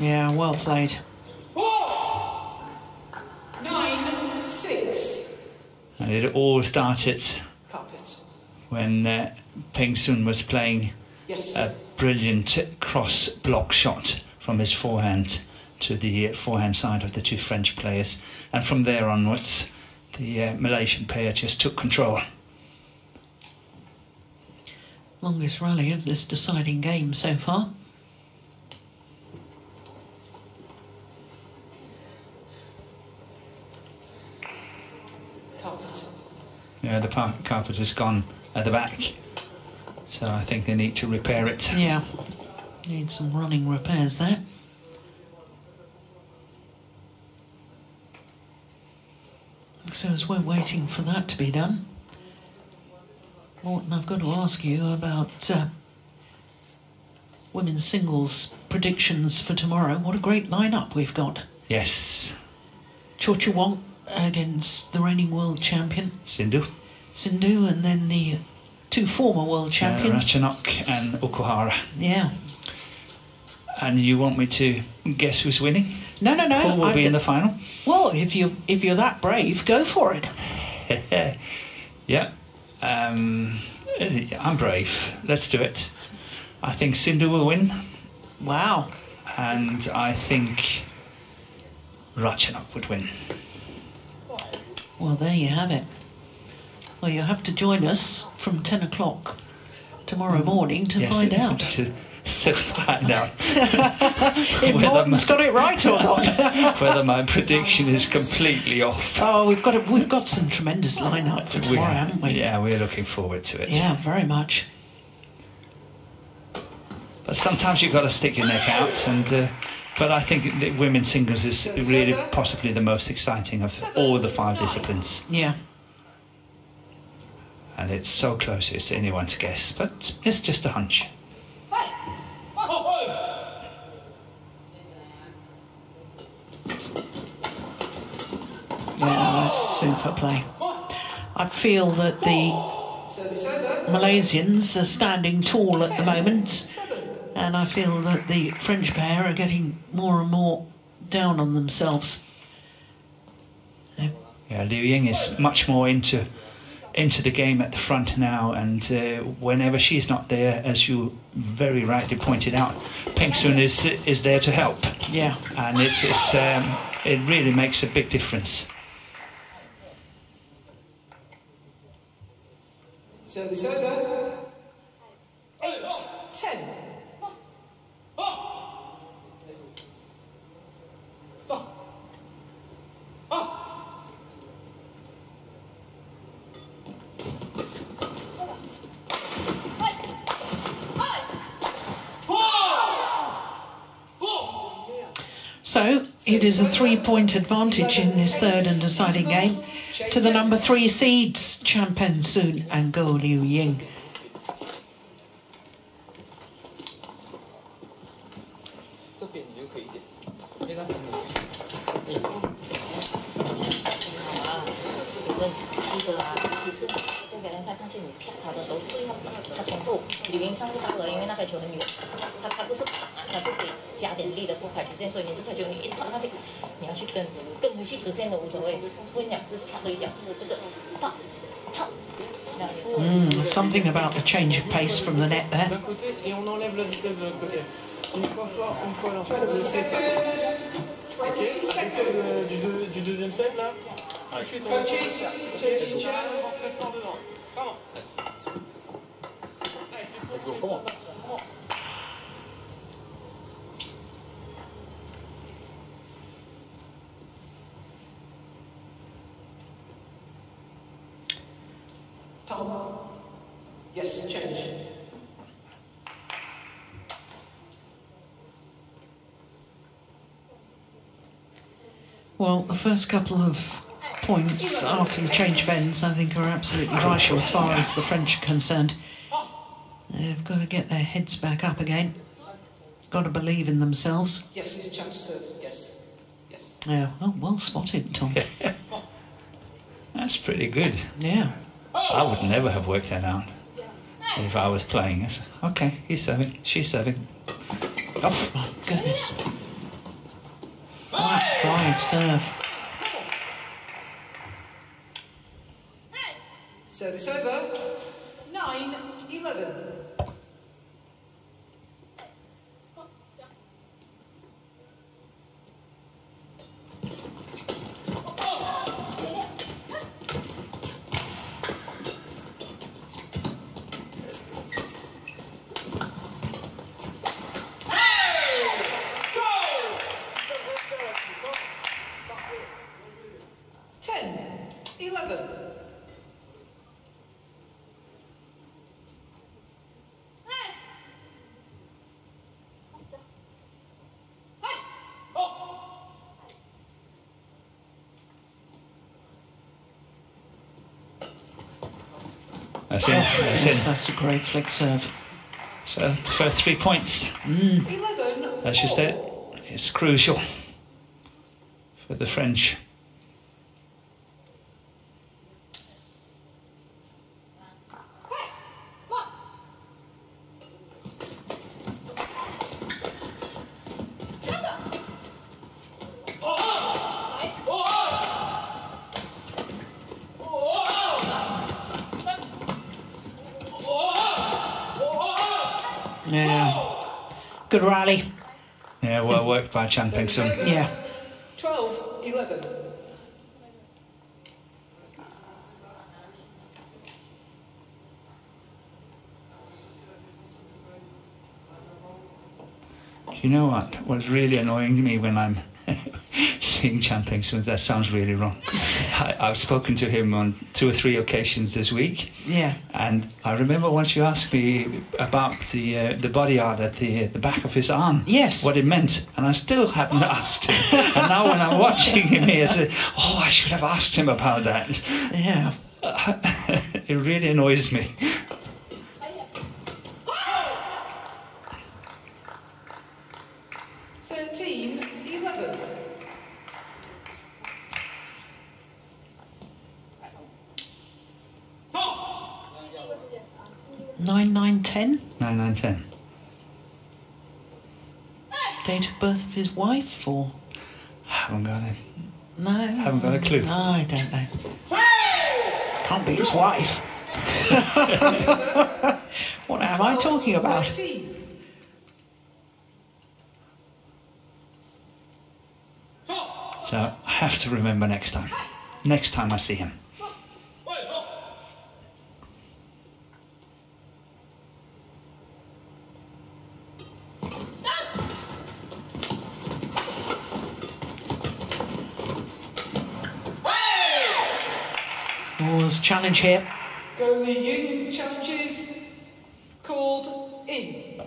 Yeah, well played. Nine. Six. And it all started Carpet. when uh, Peng Soon was playing Yes. a brilliant cross block shot from his forehand to the forehand side of the two French players. And from there onwards, the uh, Malaysian pair just took control. Longest rally of this deciding game so far. Yeah, the par- carpet has gone at the back, so I think they need to repair it. Yeah. Need some running repairs there. So as we're waiting for that to be done, Morten, I've got to ask you about uh, women's singles predictions for tomorrow. What a great lineup we've got. Yes, Chochuwong against the reigning world champion Sindhu, Sindhu, and then the two former world uh, champions. Ratchanok and Okuhara. yeah. And you want me to guess who's winning? No, no, no. Who will I be in the final? Well, if you if you're that brave, go for it. yeah. Um, I'm brave. Let's do it. I think Sindhu will win, Wow. and I think Ratchanok would win. Well, there you have it. Well, you'll have to join us from ten o'clock tomorrow morning to Yes, find it's- out To, to find out if whether Morten's my- got it right or not. whether my prediction is completely off. oh, we've got a, we've got some tremendous lineup for tomorrow, haven't we? Yeah, we're looking forward to it. Yeah, very much. But sometimes you've got to stick your neck out, and uh, but I think the women's singles is really possibly the most exciting of all the five disciplines, Yeah. And it's so close it's anyone's guess. But it's just a hunch. Yeah, that's super play. I feel that the Malaysians are standing tall at the moment, and I feel that the French pair are getting more and more down on themselves. Yeah, Liu Ying is much more into into the game at the front now, and uh, whenever she's not there, as you very rightly pointed out, Peng Soon is is there to help, Yeah, and it's, it's um, it really makes a big difference. Service over. Eight, ten. So it is a three-point advantage in this third and deciding game to the number three seeds, Chan Peng Soon and Goh Liu Ying. 那就得加点力的破开直线，所以你这块球你一传上去，你要去跟跟回去直线都无所谓，分两次啪都一条。这个，嗯，something about the change of pace from the net there. Okay. Du deuxième set là. Come on. Let's. Let's go. Come on. Thom. Yes, change. Well, the first couple of points after the change of ends, I think, are absolutely vital as far as the French are concerned. They've got to get their heads back up again. Got to believe in themselves. Yes, it's a chance to serve. Yes. Yes. Yeah, oh, well spotted, Thom. That's pretty good. Yeah. I would never have worked that out if I was playing this. Okay, he's serving, she's serving. Oh, my goodness. Right, drive, serve. Service over. Nine, eleven. Ten, eleven. That's it. Oh, that's Yes, it. that's a great flick serve. So first three points, 11 as you said, all. it's crucial for the French. Yeah. Good rally. Yeah, well worked by Chan Peng Soon. Yeah. 12 11. Do You know what? What's really annoying me when I'm seeing Chan Peng Soon, that sounds really wrong. I, I've spoken to him on two or three occasions this week, Yeah. and I remember once you asked me about the uh, the body art at the the back of his arm. Yes. What it meant, and I still haven't asked him. and now when I'm watching him here, I say, "Oh, I should have asked him about that." Yeah. it really annoys me. 9910? 9910. Date of birth of his wife, or? I haven't got it. No. Haven't got a clue. No, I don't know. Can't be his wife. what am I talking about? So I have to remember next time. Next time I see him. Challenge here. Go the union challenges called in.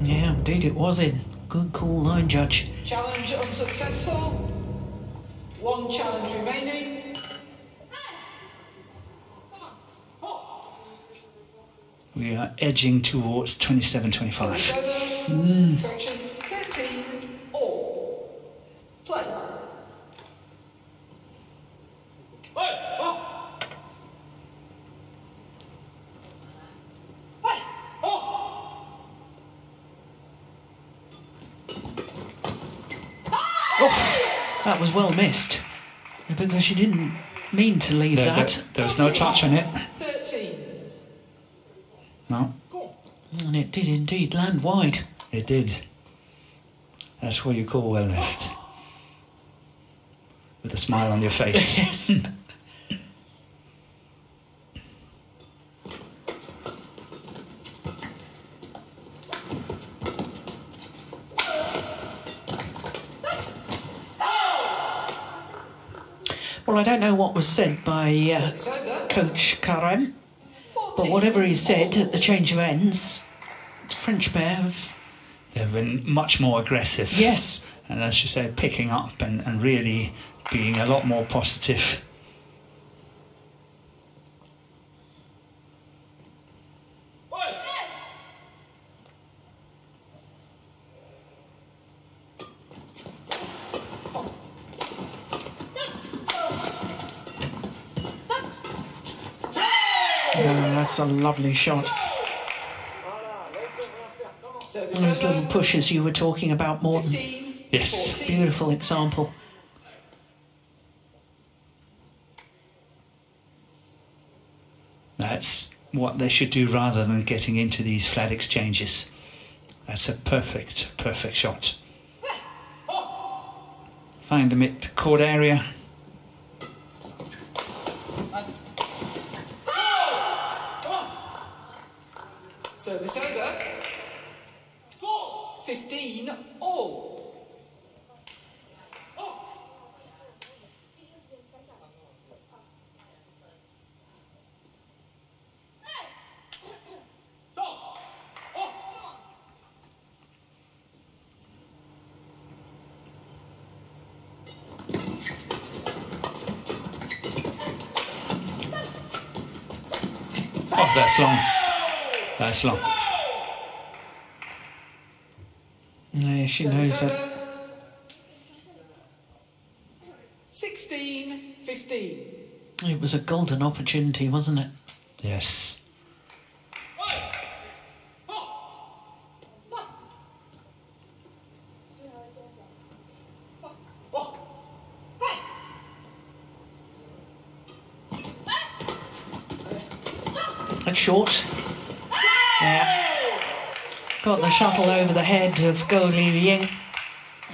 Yeah, indeed it was in. Good call line, Judge. Challenge unsuccessful. One challenge remaining. We are edging towards 27 25. Seven. Correction. 13. All. Play. That was well missed. Because she didn't mean to leave There, there, that. there was no touch on it. 13. No, And it did indeed land wide. it did. That's what you call well left. With a smile on your face. yes. Well, I don't know what was said by uh, Coach Karem, but whatever he said at the change of ends, the French pair have. They've been much more aggressive. Yes, And as you say, picking up and, and really being a lot more positive. Oh, that's a lovely shot. Service Those little pushes you were talking about, Morten. 15. Yes. 14. Beautiful example. That's what they should do rather than getting into these flat exchanges. That's a perfect, perfect shot. Find the mid court area. Service over. 15 all. Oh, that's long. That's long. Yeah, she Seven, knows that. seven. 16, 15. It was a golden opportunity, wasn't it? Yes. That's short. Yeah. Got the shuttle over the head of Goh Liu Ying.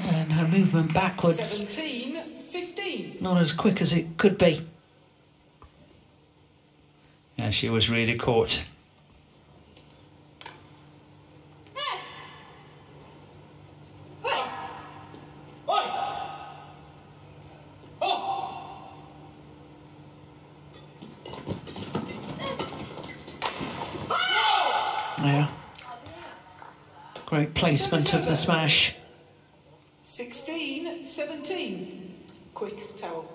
And her movement backwards, 17, 15. not as quick as it could be. Yeah, she was really caught. Yeah. Great placement of the smash. 16, 17. Quick towel.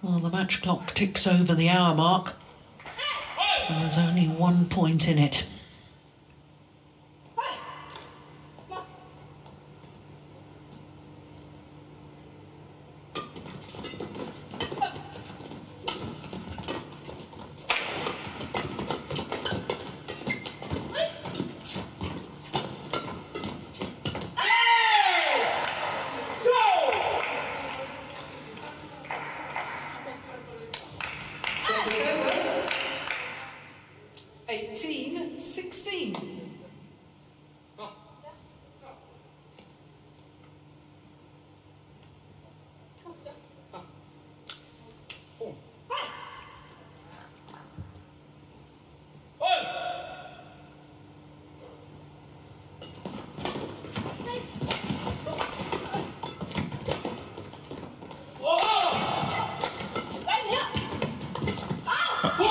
Well, the match clock ticks over the hour mark. And there's only one point in it. Seven, seven. 18, 16.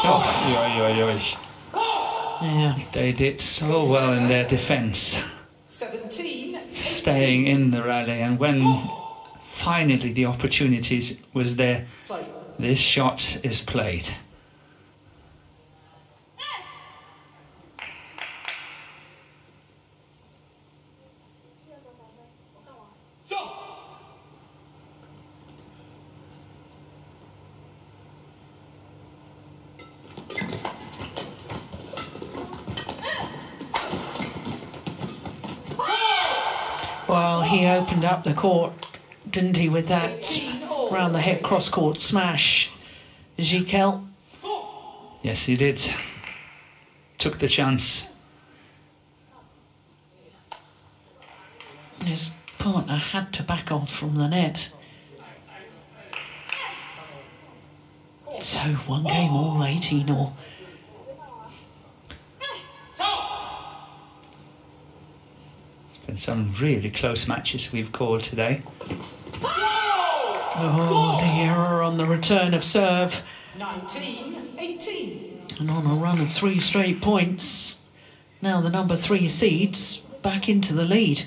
Oh, oi, oi, oi. Yeah. They did so well in their defense, 17, 18. staying in the rally, and when finally the opportunities was there, this shot is played. Well, he opened up the court, didn't he, with that round the head cross court smash. Gicquel, Yes, he did. Took the chance. his partner had to back off from the net. So one game all 18 all. Some really close matches we've called today. Oh, the error on the return of serve. 19, 18. And on a run of three straight points, now the number three seeds back into the lead.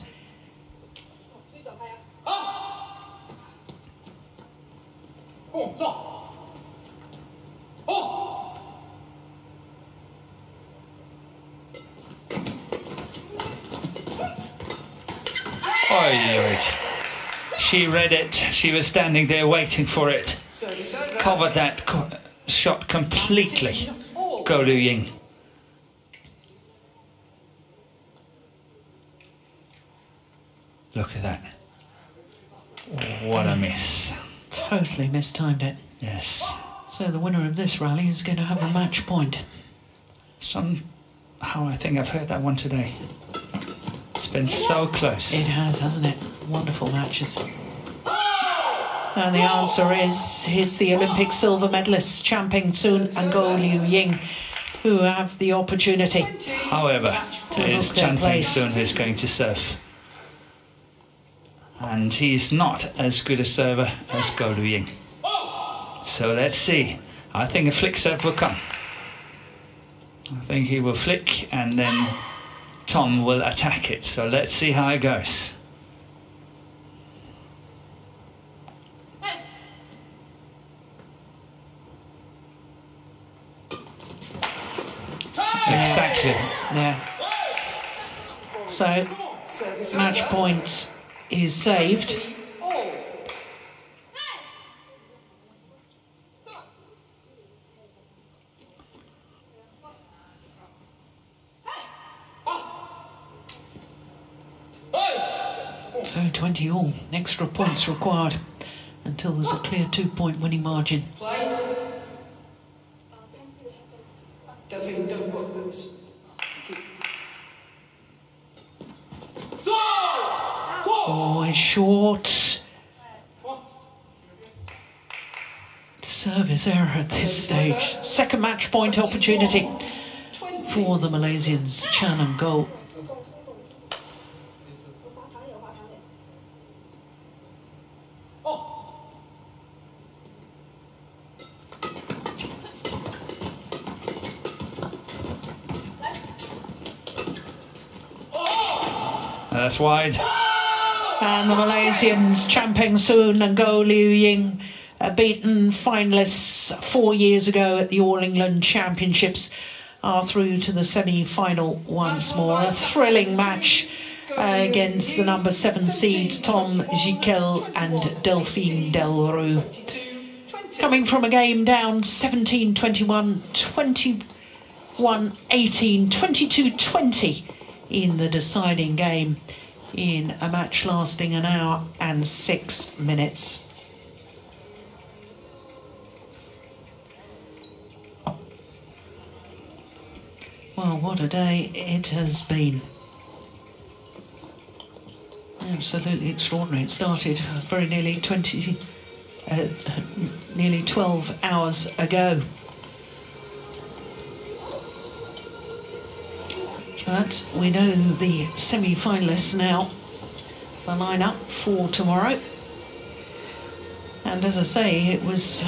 Oi, oi. She read it. She was standing there waiting for it. Covered that co- shot completely. 19. Goh Liu Ying. Look at that. What a miss. Totally mistimed it. Yes. So the winner of this rally is going to have a match point. Somehow I think I've heard that one today. It's been so close. It has, hasn't it? Wonderful matches. And the answer is it's the Olympic silver medalists Chan Peng Soon and Goh Liu Ying who have the opportunity. However, it is Chan place. Soon who's going to serve. And he's not as good a server as Goh Liu Ying. So let's see. I think a flick serve will come. I think he will flick and then Thom will attack it. So let's see how it goes. Exactly. Yeah. So, match point is saved. So 20 all. Extra points required until there's a clear two point winning margin. Play. Delphine, don't put this. Oh, short. Service error at this stage. Second match point opportunity for the Malaysians. Chan and Goh. That's wide. And the Malaysians, Chan Peng Soon and Goh Liu Ying, uh, beaten finalists four years ago at the All England Championships, are through to the semi final once more. A thrilling match uh, against the number seven seeds Thom Gicquel and Delphine Delrue. 22, 20. Coming from a game down 17 21, 21 18, 22 20 in the deciding game in a match lasting an hour and six minutes. Well, what a day it has been. Absolutely extraordinary. It started very nearly 20, uh, nearly 12 hours ago. But we know the semi finalists now, the lineup for tomorrow. And as I say, it was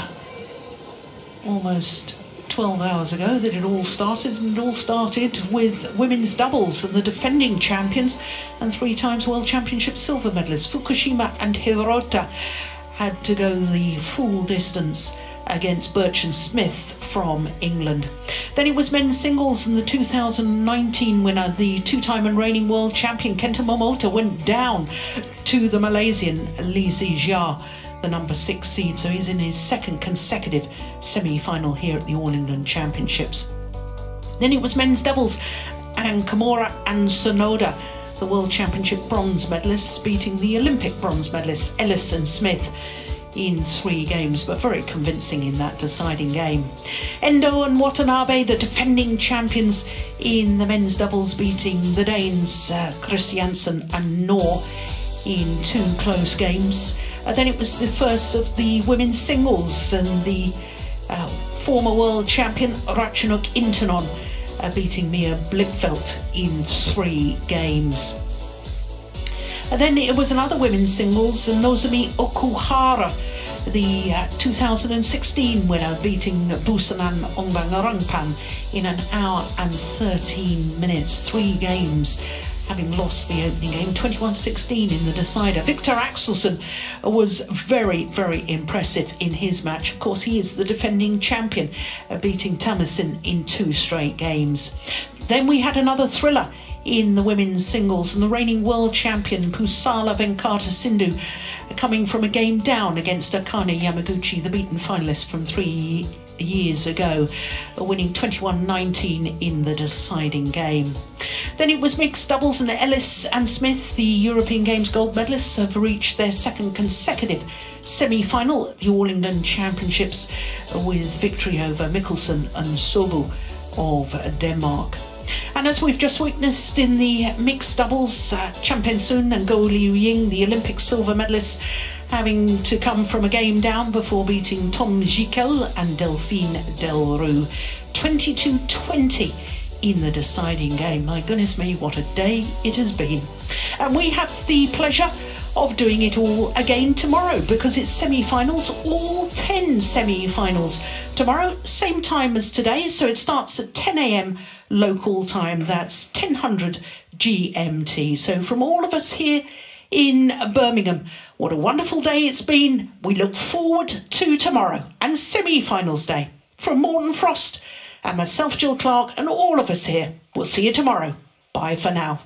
almost 12 hours ago that it all started, and it all started with women's doubles and the defending champions and three times World Championship silver medalists Fukushima and Hirota had to go the full distance against Birch and Smith from England. Then it was men's singles and the 2019 winner, the two-time and reigning world champion Kenta Momota went down to the Malaysian Lee Zii Jia, the number six seed. So he's in his second consecutive semi-final here at the All England Championships. Then it was men's doubles and Kimura and Sonoda, the World Championship bronze medalists, beating the Olympic bronze medalists Ellis and Smith in three games, but very convincing in that deciding game. Endo and Watanabe, the defending champions in the men's doubles, beating the Danes uh, Christiansen and Nor in two close games. Uh, then it was the first of the women's singles, and the uh, former world champion Ratchanok Intanon uh, beating Mia Blichfeldt in three games. And then it was another women's singles, and Nozomi Okuhara, the uh, 2016 winner, beating Busanan Ongbamrungphan in an hour and 13 minutes, three games. Having lost the opening game 21 16 in the decider. Viktor Axelsen was very, very impressive in his match. Of course, he is the defending champion, uh, beating Tamasin in two straight games. Then we had another thriller in the women's singles, and the reigning world champion Pusala Venkata Sindhu coming from a game down against Akane Yamaguchi, the beaten finalist from three years ago, winning 21 19 in the deciding game. Then it was mixed doubles, and Ellis and Smith, the European Games gold medalists, have reached their second consecutive semi final at the All England Championships with victory over Mikkelsen and Sobu of Denmark. And as we've just witnessed in the mixed doubles, uh, Chan Peng Soon and Goh Liu Ying, the Olympic silver medalists, having to come from a game down before beating Thom Gicquel and Delphine Delrue 22 20 in the deciding game. My goodness me, what a day it has been. And we have the pleasure of doing it all again tomorrow because it's semi finals, all 10 semi finals tomorrow, same time as today. So it starts at 10 a.m. local time, that's 1000 GMT. So from all of us here in Birmingham, what a wonderful day it's been. We look forward to tomorrow and semi finals day. From Morten Frost and myself, Gill Clark, and all of us here, we'll see you tomorrow. Bye for now.